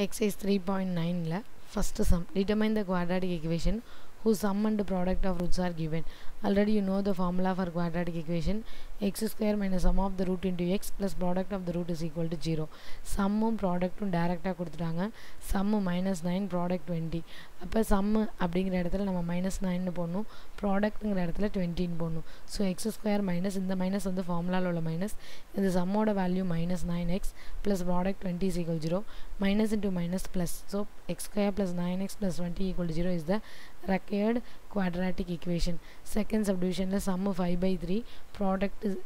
Exercise three point நைனில் first sum determine the quadratic equation whose sum and product of roots are given. Already you know the formula for quadratic equation. X square minus sum of the root into x plus product of the root is equal to 0. சம்மும் ப்ராடக்ட்டும் டேரெக்டாக கொடுத்துட்டாங்க. Sum minus nine product twenty அப்போ sum அப்படிங்கிற இடத்துல நம்ம minus நைன்னு போடணும். ப்ராடக்ட்டுங்கிற இடத்துல டுவெண்ட்டின்னு போடணும். ஸோ எக்ஸ் ஸ்கொயர் மைனஸ் இந்த மைனஸ் வந்து ஃபார்முலாவில் உள்ள மைனஸ் இந்த சம்மோட value minus nine x plus product twenty is equal zero minus into minus plus so x square plus nine x plus twenty equal zero is the ரெக் required quadratic equation. Second subdivision ல sum 5 by 3 product is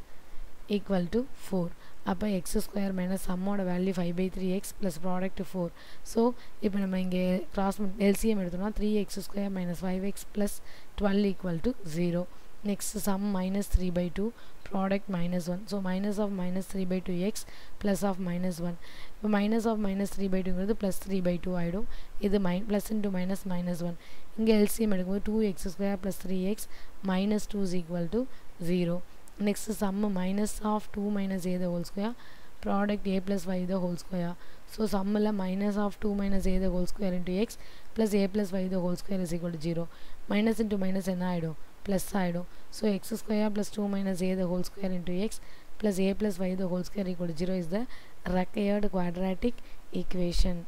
equal to 4 அப்போ x square minus சம்மோட value five by three x plus product four so இப்போ நம்ம இங்கே cross LCM எடுத்தோம்னா three x square minus five x plus twelve equal to zero next sum minus 3 by 2 product minus 1 so minus of minus 3 by 2x plus of minus 1 இப்போ minus of minus 3 by 2ங்கிறது plus 3 by 2 ஆகிடும் இது மை plus into minus minus 1 இங்கே LCM எடுக்கும்போது 2x square plus 3x minus 2 is equal to 0 next sum minus of 2 minus a the whole square product a plus y the whole square. So sum la minus of 2 minus a the whole square into x plus a plus y the whole square is equal to 0 minus into minus enna aidum plus aidum so x square plus 2 minus a the whole square into x plus a plus y the whole square equal to 0 is the required quadratic equation.